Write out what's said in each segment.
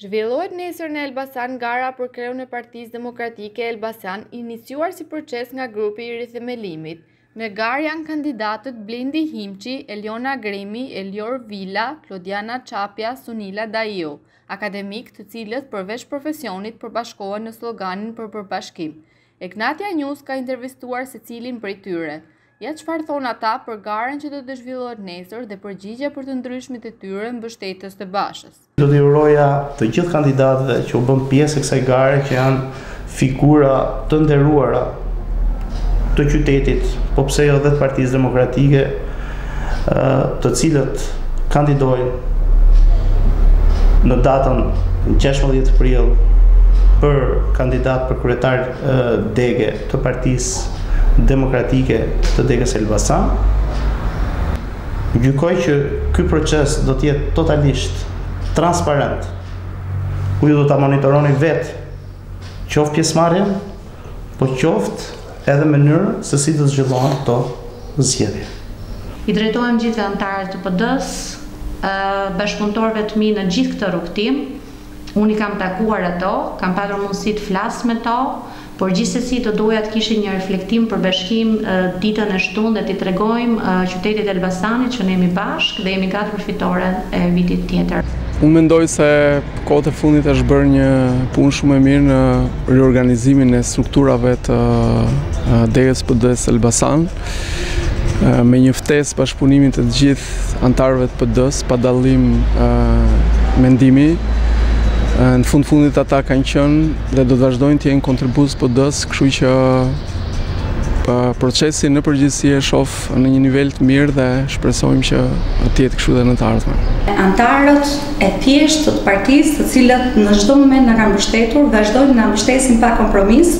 Zhvillohet nesër në Elbasan gara për kreun e Partisë Demokratike Elbasan, iniciuar si proces nga grupi i rithemelimit. Në garë janë kandidatët Blendi Himçi, Eljona Gremi, Eljor Vila, Klodiana Çapja, Sunila Daiu, akademikë të cilët përveç profesionit përbashkohen në sloganin për përbashkim. Egnatia News ka intervistuar secilin prej tyre. Ja çfarë thonë ata për garën që do të zhvillohet nesër dhe përgjigja për të ndryshmit e tyre mbështetës të Bashës. Do t'i uroja të gjithë kandidatëve që u bënë pjesë e kësaj gare që janë figura të nderuara të qytetit, po pse jo dhe të Partisë Demokratike, të cilët kandidojnë në datën 16 prill për kandidat për kryetar dege të Partisë Demokratike të degës Elbasan, gjykoj që ky proces do të jetë totalisht transparent, ku ju do ta monitoroni vetë qoftë pjesëmarrjen, po qoftë edhe mënyrën se si do zhvillohen këto zgjedhje. I drejtohem gjithë anëtarëve të PD-së, bashkëpunëtorëve të mi në gjithë këtë rrugëtim. Unë i kam takuar ato, kam patur mundësi të flas me to, por gjithsesi do doja të kishim një reflektim për bashkim ditën e shtunë dhe t'i tregojmë qytetit të Elbasanit që ne jemi bashkë dhe jemi gati për fitoren e vitit tjetër. Unë mendoj se kohët e fundit është bërë një punë shumë e mirë në riorganizimin e strukturave të degës së PD-së Elbasan. me një ftesë bashkëpunimi të të gjithë antarëve të PD-së pa dallim mendimi. Në fund fundit ata kanë qenë dhe do të vazhdojnë të jenë kontribues të PD-së, kështu që procesin në përgjithësi e shof në një nivel të mirë dhe shpresojmë që të jetë kështu dhe në të ardhmen. Antarët e thjeshtë të partisë të cilët në çdo moment na kanë mbështetur, vazhdojnë na mbështesin pa kompromis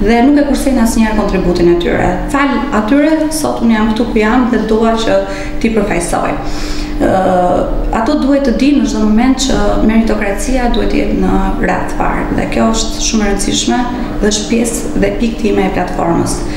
dhe nuk e kursejnë asnjëherë kontributin e tyre. Falë atyre sot unë jam këtu ku jam dhe dua që t'i përfaqësoj. ato duhet të dinë në çdo moment që meritokracia duhet të jetë në radhë të parë dhe kjo është shumë e rëndësishme dhe është pjesë dhe pikë time e platformës.